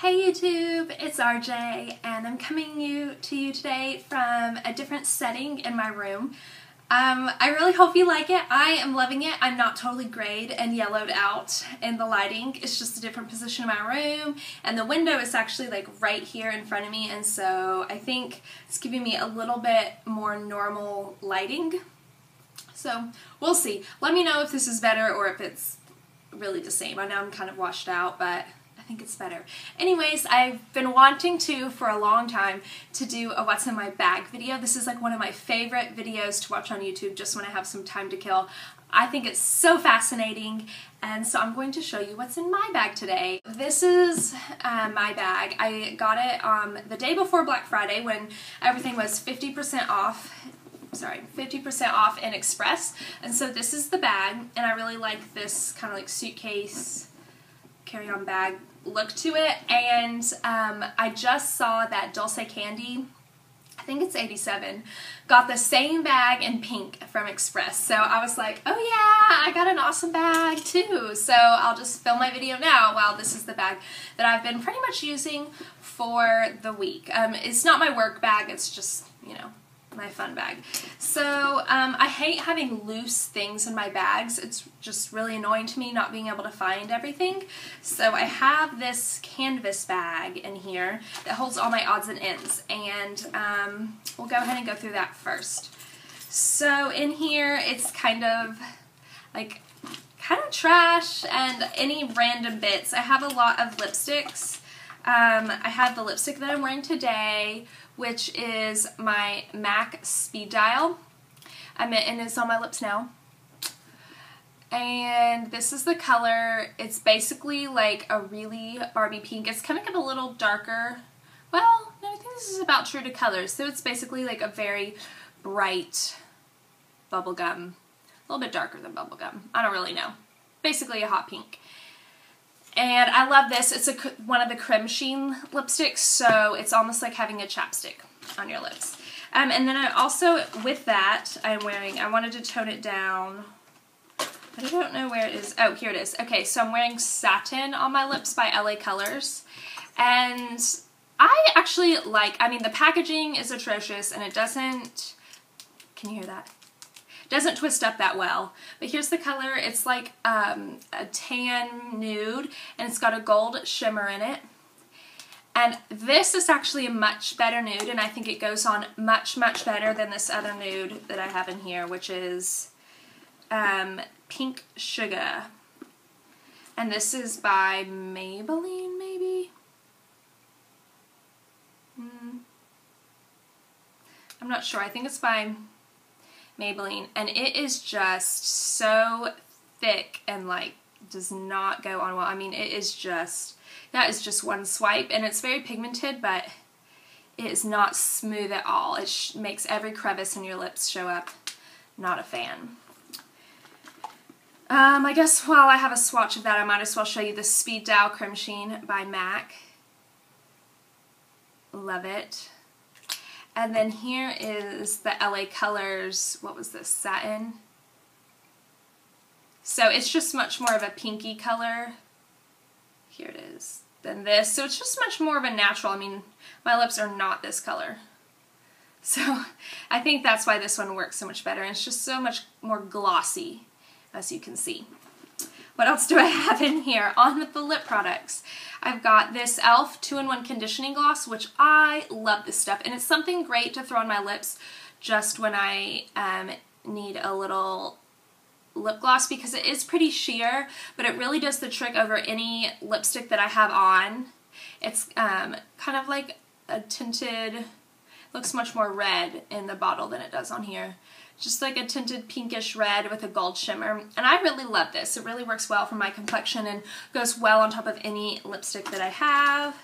Hey YouTube, it's RJ and I'm coming you to you today from a different setting in my room. Um, I really hope you like it. I am loving it. I'm not totally grayed and yellowed out in the lighting. It's just a different position in my room and the window is actually like right here in front of me and so I think it's giving me a little bit more normal lighting. So we'll see. Let me know if this is better or if it's really the same. I know I'm kind of washed out but think it's better. Anyways, I've been wanting to for a long time to do a what's in my bag video. This is like one of my favorite videos to watch on YouTube just when I have some time to kill. I think it's so fascinating and so I'm going to show you what's in my bag today. This is uh, my bag. I got it um, the day before Black Friday when everything was 50% off sorry, 50% off in Express. And so this is the bag, and I really like this kind of like suitcase carry-on bag look to it. And um, I just saw that Dulce Candy, I think it's 87, got the same bag in pink from Express. So I was like, oh yeah, I got an awesome bag too. So I'll just film my video now while this is the bag that I've been pretty much using for the week. Um, it's not my work bag, it's just, you know, my fun bag. So um, I hate having loose things in my bags. It's just really annoying to me not being able to find everything. So I have this canvas bag in here that holds all my odds and ends. And um, we'll go ahead and go through that first. So in here it's kind of like kind of trash and any random bits. I have a lot of lipsticks. Um, I have the lipstick that I'm wearing today, which is my MAC Speed Dial. I mean, and it's on my lips now. And this is the color. It's basically like a really Barbie pink. It's kind of a little darker. Well, no, I think this is about true to colors. So it's basically like a very bright bubblegum. A little bit darker than bubblegum. I don't really know. Basically a hot pink. And I love this. It's a, one of the Creme Sheen lipsticks, so it's almost like having a chapstick on your lips. Um, and then I also, with that, I'm wearing, I wanted to tone it down. But I don't know where it is. Oh, here it is. Okay, so I'm wearing Satin on my lips by LA Colors. And I actually like, I mean, the packaging is atrocious and it doesn't, can you hear that? Doesn't twist up that well. But here's the color. It's like um, a tan nude and it's got a gold shimmer in it. And this is actually a much better nude and I think it goes on much, much better than this other nude that I have in here, which is um, Pink Sugar. And this is by Maybelline, maybe? Mm. I'm not sure. I think it's by Maybelline, and it is just so thick and like does not go on well. I mean, it is just, that is just one swipe, and it's very pigmented, but it is not smooth at all. It makes every crevice in your lips show up. Not a fan. Um, I guess while I have a swatch of that, I might as well show you the Speed Dial Creme Sheen by MAC. Love it. And then here is the LA Colors, what was this, satin? So it's just much more of a pinky color. Here it is. Than this. So it's just much more of a natural. I mean, my lips are not this color. So I think that's why this one works so much better. And it's just so much more glossy, as you can see. What else do I have in here? On with the lip products. I've got this e.l.f. 2-in-1 Conditioning Gloss, which I love this stuff. And it's something great to throw on my lips just when I um, need a little lip gloss because it is pretty sheer, but it really does the trick over any lipstick that I have on. It's um, kind of like a tinted, looks much more red in the bottle than it does on here just like a tinted pinkish red with a gold shimmer. And I really love this. It really works well for my complexion and goes well on top of any lipstick that I have.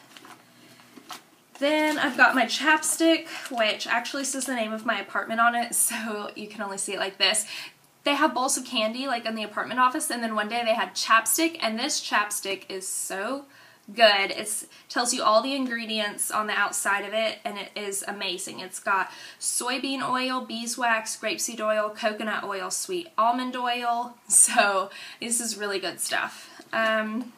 Then I've got my chapstick, which actually says the name of my apartment on it, so you can only see it like this. They have bowls of candy like in the apartment office, and then one day they had chapstick, and this chapstick is so good. It tells you all the ingredients on the outside of it and it is amazing. It's got soybean oil, beeswax, grapeseed oil, coconut oil, sweet almond oil. So this is really good stuff. Um,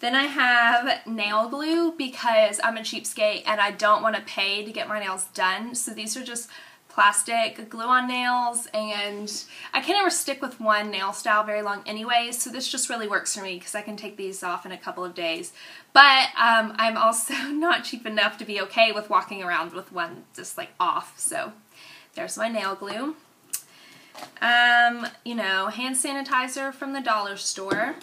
Then I have nail glue because I'm a cheapskate and I don't want to pay to get my nails done. So these are just plastic glue on nails and I can never stick with one nail style very long anyway so this just really works for me because I can take these off in a couple of days. But um, I'm also not cheap enough to be okay with walking around with one just like off so there's my nail glue. Um, you know hand sanitizer from the dollar store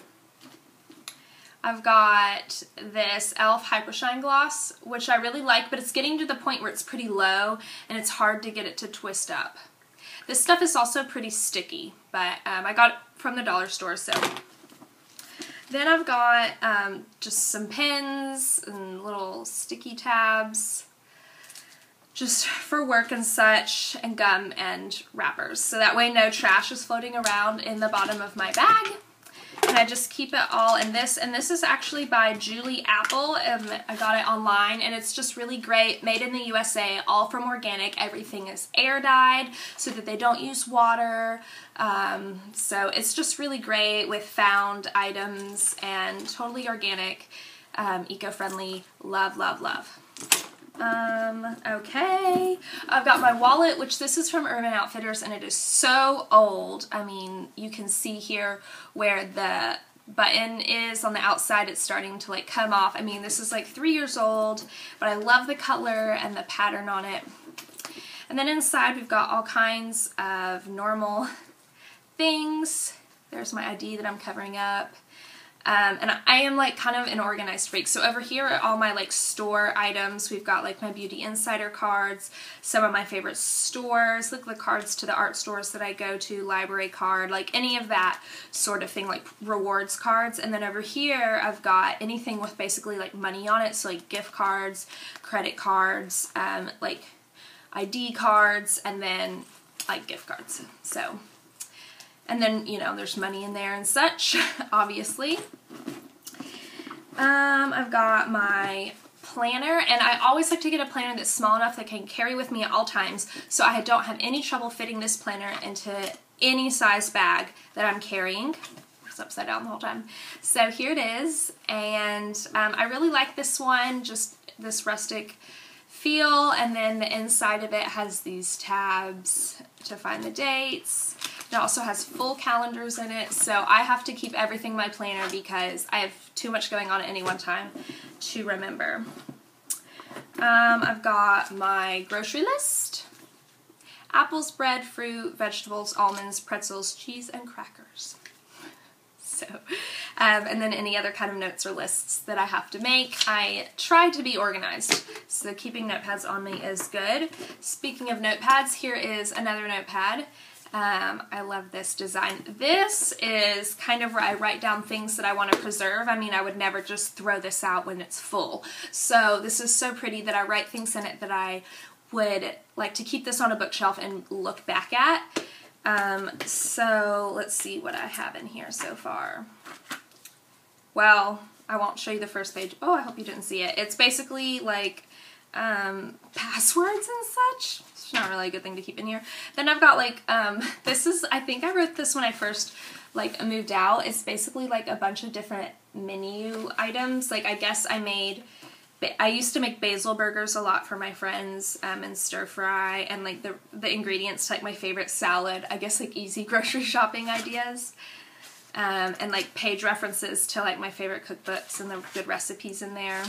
I've got this e.l.f. Hyper Shine Gloss, which I really like, but it's getting to the point where it's pretty low and it's hard to get it to twist up. This stuff is also pretty sticky, but um, I got it from the dollar store, so. Then I've got um, just some pins and little sticky tabs just for work and such, and gum and wrappers. So that way no trash is floating around in the bottom of my bag and I just keep it all in this. And this is actually by Julie Apple. Um, I got it online and it's just really great. Made in the USA, all from organic. Everything is air dyed so that they don't use water. Um, so it's just really great with found items and totally organic, um, eco-friendly. Love, love, love. Um, okay. I've got my wallet, which this is from Urban Outfitters, and it is so old. I mean, you can see here where the button is on the outside. It's starting to like come off. I mean, this is like three years old, but I love the color and the pattern on it. And then inside we've got all kinds of normal things. There's my ID that I'm covering up. Um, and I am like kind of an organized freak. So over here are all my like store items. We've got like my Beauty Insider cards, some of my favorite stores, like the cards to the art stores that I go to, library card, like any of that sort of thing, like rewards cards. And then over here I've got anything with basically like money on it. So like gift cards, credit cards, um, like ID cards, and then like gift cards. So and then, you know, there's money in there and such, obviously. Um, I've got my planner, and I always like to get a planner that's small enough that I can carry with me at all times, so I don't have any trouble fitting this planner into any size bag that I'm carrying. It's upside down the whole time. So here it is, and um, I really like this one, just this rustic feel, and then the inside of it has these tabs to find the dates. It also has full calendars in it, so I have to keep everything in my planner because I have too much going on at any one time to remember. Um, I've got my grocery list. Apples, bread, fruit, vegetables, almonds, pretzels, cheese, and crackers. So, um, and then any other kind of notes or lists that I have to make. I try to be organized, so keeping notepads on me is good. Speaking of notepads, here is another notepad. Um, I love this design. This is kind of where I write down things that I want to preserve. I mean, I would never just throw this out when it's full. So this is so pretty that I write things in it that I would like to keep this on a bookshelf and look back at. Um, so let's see what I have in here so far. Well, I won't show you the first page. Oh, I hope you didn't see it. It's basically like um, passwords and such. It's not really a good thing to keep in here. Then I've got like, um, this is, I think I wrote this when I first like moved out. It's basically like a bunch of different menu items. Like I guess I made, I used to make basil burgers a lot for my friends um, and stir fry and like the, the ingredients to like my favorite salad. I guess like easy grocery shopping ideas. Um, and like page references to like my favorite cookbooks and the good recipes in there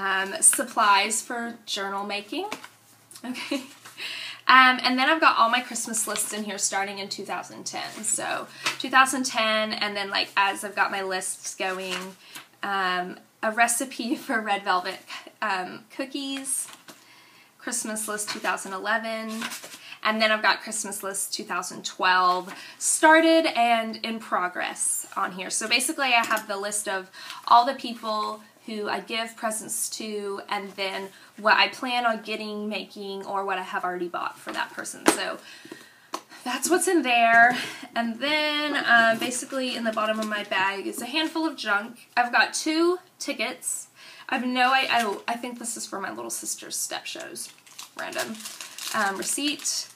um, supplies for journal making. Okay. Um, and then I've got all my Christmas lists in here starting in 2010. So 2010, and then like as I've got my lists going, um, a recipe for red velvet um, cookies, Christmas list 2011, and then I've got Christmas list 2012 started and in progress on here. So basically I have the list of all the people who I give presents to, and then what I plan on getting, making, or what I have already bought for that person. So that's what's in there. And then uh, basically in the bottom of my bag is a handful of junk. I've got two tickets. I have no I, I, I think this is for my little sister's step shows. Random. Um, receipt.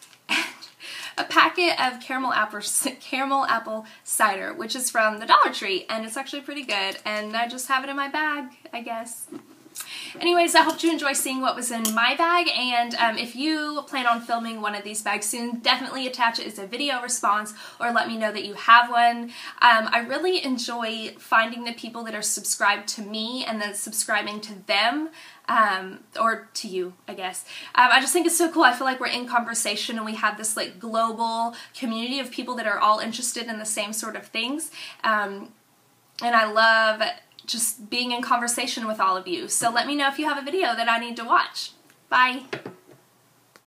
A packet of caramel apple caramel apple cider, which is from the Dollar Tree, and it's actually pretty good. And I just have it in my bag, I guess. Anyways, I hope you enjoy seeing what was in my bag, and um, if you plan on filming one of these bags soon, definitely attach it as a video response or let me know that you have one. Um, I really enjoy finding the people that are subscribed to me and then subscribing to them um, or to you, I guess. Um, I just think it's so cool. I feel like we're in conversation and we have this like global community of people that are all interested in the same sort of things. Um, and I love just being in conversation with all of you. So let me know if you have a video that I need to watch. Bye.